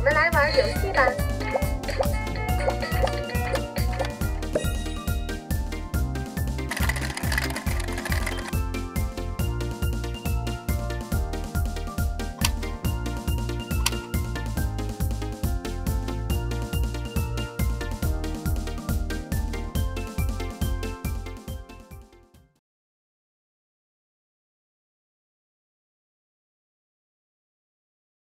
我们来玩游戏吧。